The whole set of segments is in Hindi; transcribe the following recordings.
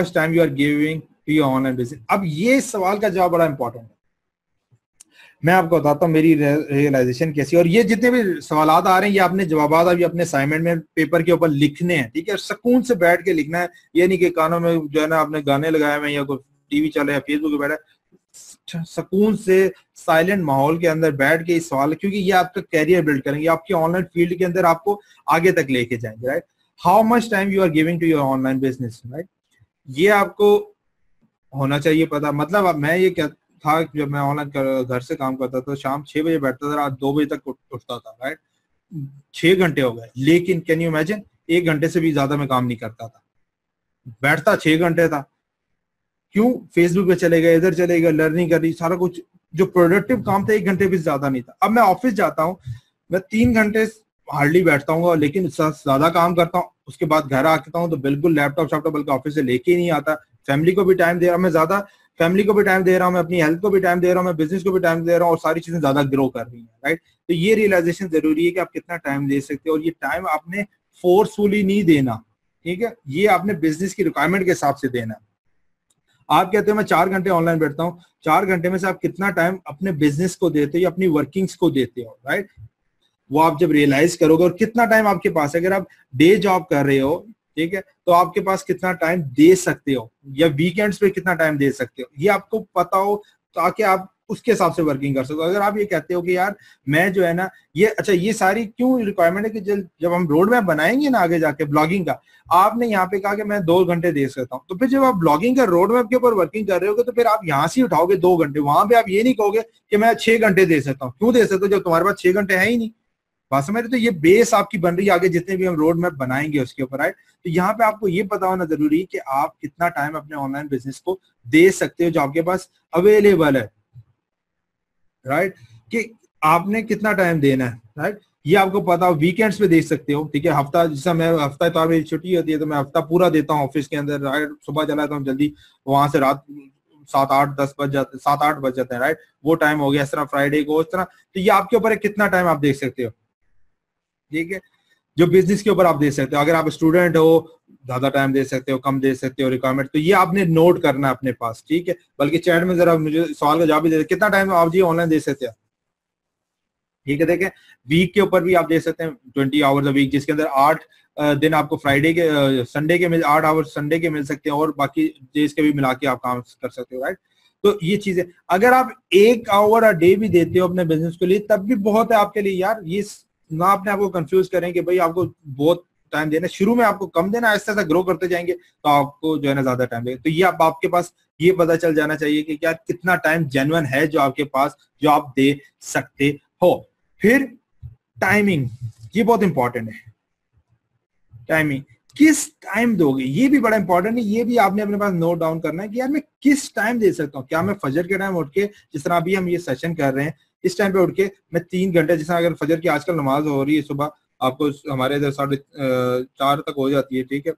Much time you are giving to your online business अब ये सवाल का जवाब बड़ा इंपॉर्टेंट है। मैं आपको बताता हूँ मेरी रियलाइजेशन कैसी और ये जितने भी सवाल आ रहे हैं, ये आपने जवाब अभी अपने असाइनमेंट में पेपर के ऊपर लिखने हैं, ठीक है? सुकून से बैठ के लिखना है। ये नहीं कि कानों में जो है ना आपने गाने लगाए हुए या कोई टीवी चले या फेसबुक पे बैठा सुकून से साइलेंट माहौल के अंदर बैठ के इस सवाल, क्योंकि ये आपका कैरियर बिल्ड करेंगे। आपके ऑनलाइन फ़ील्ड के अंदर आपको आगे तक लेके जाएँगे right how much time you are giving to your online business right ये आपको होना चाहिए पता। मतलब मैं ये क्या था, जब मैं ऑनलाइन घर से काम करता था, शाम छह बजे बैठता था, रात दो बजे तक उठता था राइट छह घंटे हो गए। लेकिन कैन यू इमेजिन एक घंटे से भी ज़्यादा मैं काम नहीं करता था। बैठता छह घंटे था। क्यों? फेसबुक पे चले गए, इधर चले गए लर्निंग कर रही सारा कुछ। जो प्रोडक्टिव काम था, एक घंटे भी ज़्यादा नहीं था। अब मैं ऑफ़िस जाता हूँ, मैं तीन घंटे हार्डली बैठता हूँ लेकिन ज़्यादा काम करता हूँ, उसके बाद घर आता हूँ तो बिल्कुल लैपटॉप शैपटॉप बल्कि ऑफ़िस से लेके ही नहीं आता। फैमिली को भी टाइम दे रहा हूँ मैं ज़्यादा फैमिली को भी टाइम दे रहा हूँ मैं, अपनी हेल्थ को भी टाइम दे रहा हूँ मैं बिज़नेस को भी टाइम दे रहा हूँ और सारी चीज़ें ज़्यादा ग्रो कर रही है राइट तो ये रियलाइजेशन ज़रूरी है कि आप कितना टाइम दे सकते हो और ये टाइम आपने फोर्सफुली नहीं देना, ठीक है? ये आपने बिज़नेस की रिक्वायरमेंट के हिसाब से देना। आप कहते हो मैं चार घंटे ऑनलाइन बैठता हूँ, चार घंटे में से आप कितना टाइम अपने बिज़नेस को देते हो या अपनी वर्किंग्स को देते हो राइट वो आप जब रियलाइज़ करोगे और कितना टाइम आपके पास है, अगर आप डे जॉब कर रहे हो, ठीक है तो आपके पास कितना टाइम दे सकते हो, या वीकेंड्स पे कितना टाइम दे सकते हो, ये आपको पता हो ताकि आप उसके हिसाब से वर्किंग कर सको। अगर आप ये कहते हो कि यार, मैं जो है ना, ये अच्छा ये सारी क्यों रिक्वायरमेंट है कि जब जब हम रोड मैप बनाएँगे ना आगे जाके ब्लॉगिंग का, आपने यहाँ पे कहा कि मैं दो घंटे दे सकता हूँ तो फिर जब आप ब्लॉगिंग का रोड मैप के ऊपर वर्किंग कर रहे हो तो फिर आप यहाँ से उठाओगे दो घंटे, वहाँ पे आप ये नहीं कहोगे कि मैं छह घंटे दे सकता हूँ। क्यों दे सकते हो? जब तुम्हारे पास छह घंटे है ही नहीं। बात समझ रहे तो ये बेस आपकी बन रही है, आगे जितने भी हम रोड मैप बनाएँगे उसके ऊपर आए तो यहाँ पे आपको ये पता होना ज़रूरी है कि आप कितना टाइम अपने ऑनलाइन बिज़नेस को दे सकते हो जो आपके पास अवेलेबल है राइट कि आपने कितना टाइम देना है राइट ये आपको पता हो वीकेंड्स पे दे सकते हो, ठीक है? हफ़्ता, जैसा मैं हफ़्ता तो मेरी छुट्टी होती है तो मैं हफ़्ता पूरा देता हूँ ऑफ़िस के अंदर राइट सुबह चला जाता हूँ, जल्दी वहाँ से रात सात, आठ, दस बज जाते सात, आठ बज जाते हैं राइट वो टाइम हो गया, इस तरह फ्राइडे को इस तरह। तो ये आपके ऊपर है, कितना टाइम आप देख सकते हो? ठीक है? जो बिज़नेस के ऊपर आप दे सकते हो। अगर आप स्टूडेंट हो, ज़्यादा टाइम दे सकते हो, कम दे सकते हो रिक्वायरमेंट तो ये आपने नोट करना है अपने पास, ठीक है? बल्कि चैट में जरा मुझे सवाल का जवाब भी दे कितना टाइम आप जी ऑनलाइन दे सकते हो? ठीक है, देखें वीक के ऊपर भी आप दे सकते हैं ट्वेंटी आवर्स वीक जिसके अंदर आठ दिन आपको फ्राइडे के संडे के मिल, आठ आवर संडे के मिल सकते हैं, और बाकी डेज़ के भी मिला के आप काम कर सकते हो राइट तो ये चीज़ें, अगर आप एक आवर डे भी देते हो अपने बिज़नेस के लिए, तब भी बहुत है आपके लिए, यार, ये ना अपने आपको कंफ्यूज करें कि भाई आपको बहुत टाइम देना शुरू में आपको कम देना ऐसा ऐसा ग्रो करते जाएँगे तो आपको जो है ना ज़्यादा टाइम देगा। तो ये आप आपके पास ये पता चल जाना चाहिए कि क्या कितना टाइम जेनुअन है जो आपके पास, जो आप दे सकते हो। फिर टाइमिंग ये बहुत इंपॉर्टेंट है। टाइमिंग किस टाइम दोगे? ये भी बड़ा इंपॉर्टेंट है ये भी आपने अपने पास नोट डाउन करना है कि यार मैं किस टाइम दे सकता हूँ? क्या मैं फजर के टाइम उठ के, जिस तरह अभी हम ये सेशन कर रहे हैं इस टाइम पे उठ के मैं तीन घंटे, जैसे अगर फजर की आजकल नमाज़ हो रही है सुबह, आपको हमारे इधर साढ़े चार तक हो जाती है, ठीक है?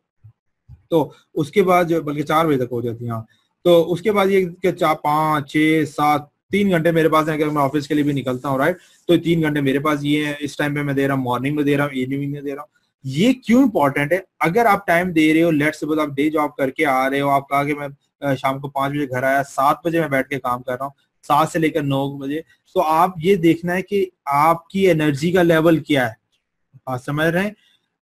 तो उसके बाद जो बल्कि चार बजे तक हो जाती है हाँ। तो उसके बाद ये चार, पाँच छः सात, तीन घंटे मेरे पास है, अगर मैं ऑफ़िस के लिए भी निकलता हूँ राइट तो तीन घंटे मेरे पास ये है, इस टाइम पे मैं दे रहा हूँ मॉर्निंग में दे रहा हूँ इवनिंग में दे रहा हूँ। ये क्यों इंपॉर्टेंट है? अगर आप टाइम दे रहे हो लेट सपोज़ आप डे जॉब करके आ रहे हो, आप कहा कि मैं शाम को पाँच बजे घर आया, सात बजे मैं बैठ के काम कर रहा हूँ सात से लेकर नौ बजे। तो आप ये देखना है कि आपकी एनर्जी का लेवल क्या है। आप समझ रहे हैं?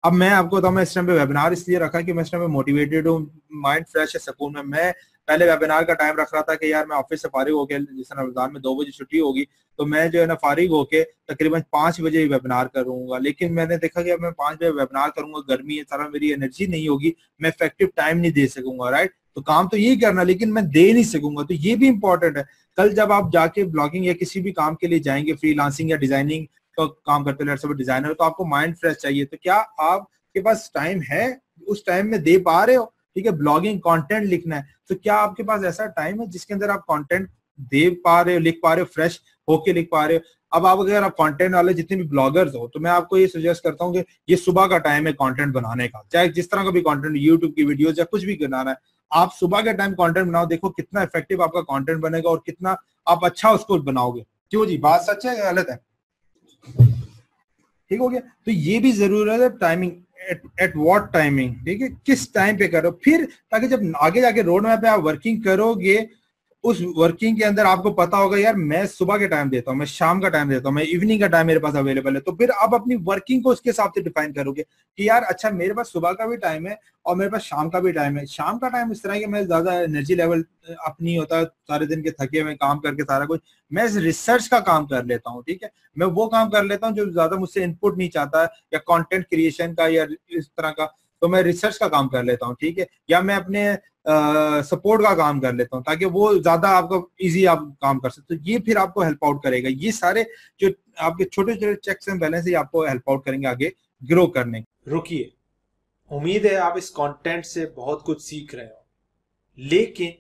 अब मैं आपको बताऊँ, मैं इस टाइम पे वेबिनार इसलिए रखा कि मैं इस टाइम पे मोटिवेटेड हूँ माइंड फ्रेश है, सुकून में। मैं पहले वेबिनार का टाइम रख रहा था कि यार मैं ऑफ़िस से फारिग होकर जिस रमज़ान में दो बजे छुट्टी होगी तो मैं जो है ना फारिग होके तकरीबन पाँच बजे वेबिनार करूँगा। लेकिन मैंने देखा कि अब मैं पाँच बजे वेबिनार करूँगा, गर्मी है, सारा मेरी एनर्जी नहीं होगी, मैं इफ़ेक्टिव टाइम नहीं दे सकूँगा राइट तो काम तो यही करना, लेकिन मैं दे नहीं सकूँगा। तो ये भी इंपॉर्टेंट है। कल जब आप जाके ब्लॉगिंग या किसी भी काम के लिए जाएँगे फ्रीलांसिंग या डिज़ाइनिंग का काम करते हैं डिज़ाइनर तो आपको माइंड फ्रेश चाहिए। तो क्या आपके पास टाइम है? उस टाइम में दे पा रहे हो? ठीक है ब्लॉगिंग कंटेंट लिखना है। तो क्या आपके पास ऐसा टाइम है जिसके अंदर आप कंटेंट दे पा रहे हो, लिख पा रहे हो फ्रेश होके लिख पा रहे हो? अब आप अगर आप कंटेंट वाले जितने भी ब्लॉगर्स हो तो मैं आपको ये सजेस्ट करता हूँ कि ये सुबह का टाइम है कंटेंट बनाने का। चाहे जिस तरह का भी कंटेंट यूट्यूब की वीडियोस या कुछ भी बनाना है आप सुबह के टाइम कंटेंट बनाओ, देखो कितना इफ़ेक्टिव आपका कंटेंट बनेगा और कितना आप अच्छा उसको बनाओगे। क्यों जी? बात सच है गलत है? ठीक हो गया? तो ये भी ज़रूरत है टाइमिंग एट वॉट टाइमिंग ठीक है? किस टाइम पे करो? फिर ताकि जब आगे जाके रोड मैप पे आप वर्किंग करोगे उस वर्किंग के अंदर आपको पता होगा, यार, मैं सुबह के टाइम देता हूँ, मैं शाम का टाइम देता हूँ, मैं इवनिंग का टाइम मेरे पास अवेलेबल है। तो फिर आप अपनी वर्किंग को उसके हिसाब से डिफाइन करोगे कि, यार अच्छा मेरे पास सुबह का भी टाइम है और मेरे पास शाम का भी टाइम है। शाम का टाइम इस तरह की मैं ज़्यादा एनर्जी लेवल अपनी होता है, सारे दिन के थके हुए काम करके सारा कुछ, मैं रिसर्च का काम कर लेता हूँ, ठीक है? मैं वो काम कर लेता हूँ जो ज़्यादा मुझसे इनपुट नहीं चाहता या कॉन्टेंट क्रिएशन का या इस तरह का तो मैं रिसर्च का काम कर लेता हूँ, ठीक है? या मैं अपने सपोर्ट का काम कर लेता हूँ ताकि वो ज़्यादा आपको इजी आप काम कर सकते तो ये फिर आपको हेल्प आउट करेगा। ये सारे जो आपके छोटे छोटे चेक्स एंड बैलेंस ही आपको हेल्प आउट करेंगे आगे ग्रो करने रुकिए। उम्मीद है आप इस कंटेंट से बहुत कुछ सीख रहे हो। लेकिन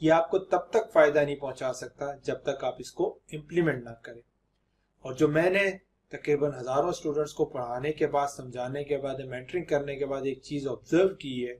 ये आपको तब तक फ़ायदा नहीं पहुँचा सकता जब तक आप इसको इम्प्लीमेंट ना करें। और जो मैंने तकरीबन हज़ारों स्टूडेंट्स को पढ़ाने के बाद, समझाने के बाद मेंटरिंग करने के बाद एक चीज़ ऑब्ज़र्व की है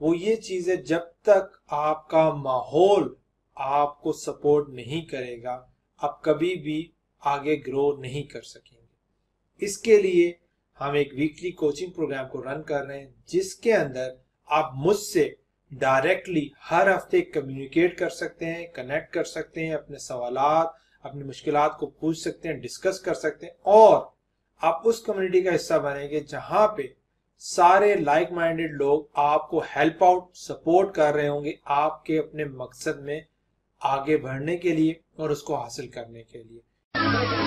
वो ये चीज़ जब तक आपका माहौल आपको सपोर्ट नहीं करेगा, आप कभी भी आगे ग्रो नहीं कर सकेंगे। इसके लिए हम एक वीकली कोचिंग प्रोग्राम को रन कर रहे हैं, जिसके अंदर आप मुझसे डायरेक्टली हर हफ़्ते कम्युनिकेट कर सकते हैं कनेक्ट कर सकते हैं, अपने सवालात, अपनी मुश्किल को पूछ सकते हैं डिस्कस कर सकते हैं, और आप उस कम्युनिटी का हिस्सा बनेंगे जहाँ पे सारे लाइक माइंडेड लोग आपको हेल्प आउट सपोर्ट कर रहे होंगे आपके अपने मकसद में आगे बढ़ने के लिए और उसको हासिल करने के लिए।